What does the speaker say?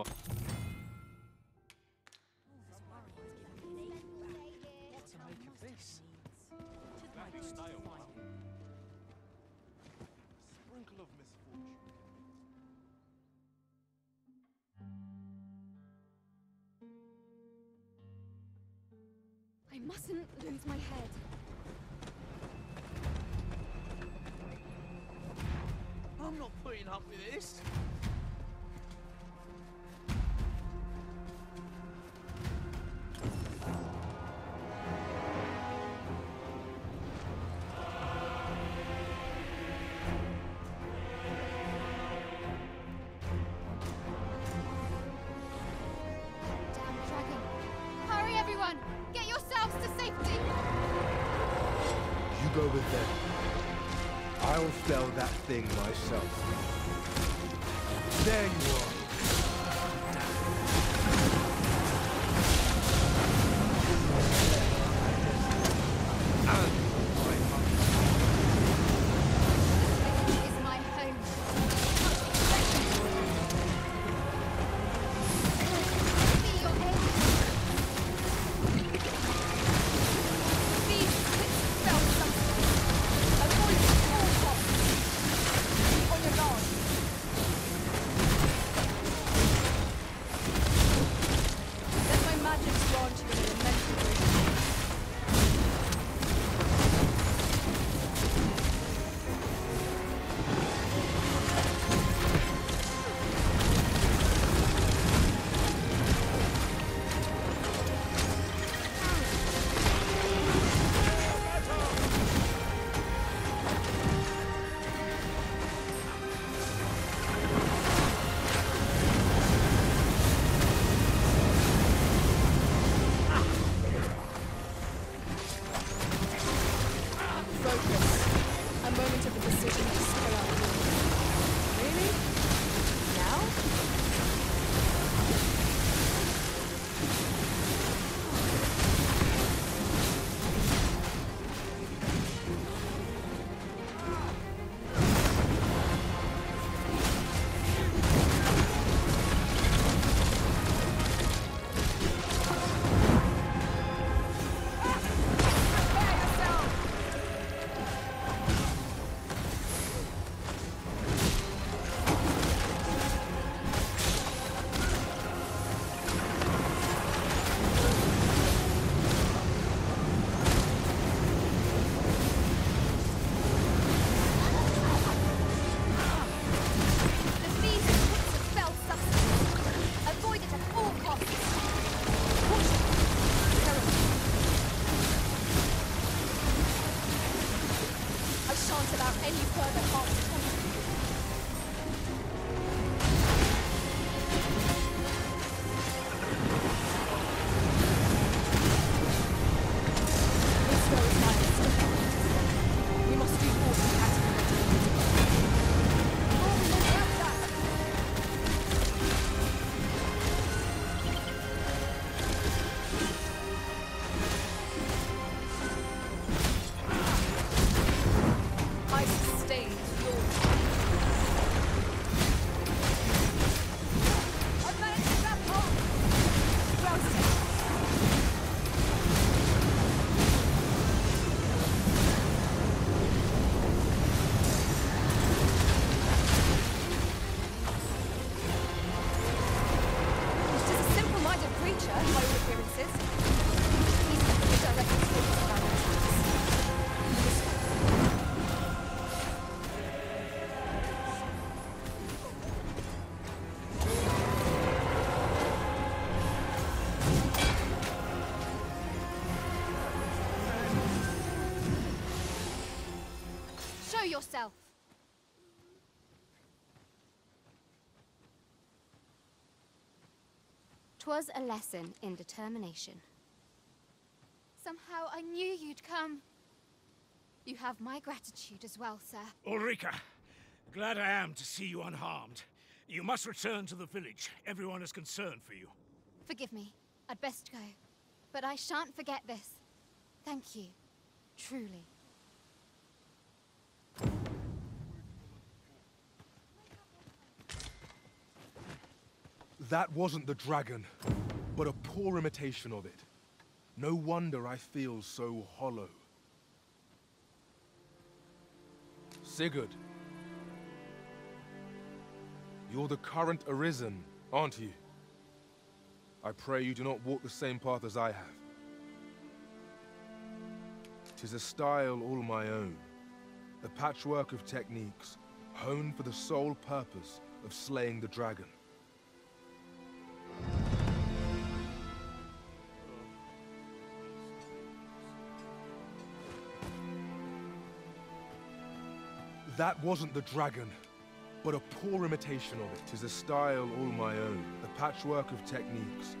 misfortune. I mustn't lose my head. I'm not putting up with this. Go with them. I'll fell that thing myself. There you are. I shan't allow any further harm to come yourself! Twas a lesson in determination. Somehow I knew you'd come. You have my gratitude as well, sir. Ulrika, glad I am to see you unharmed. You must return to the village. Everyone is concerned for you. Forgive me. I'd best go. But I shan't forget this. Thank you. Truly. That wasn't the dragon, but a poor imitation of it. No wonder I feel so hollow. Sigurd. You're the current Arisen, aren't you? I pray you do not walk the same path as I have. Tis a style all my own. A patchwork of techniques, honed for the sole purpose of slaying the dragon. That wasn't the dragon, but a poor imitation of it. Tis a style all my own, a patchwork of techniques,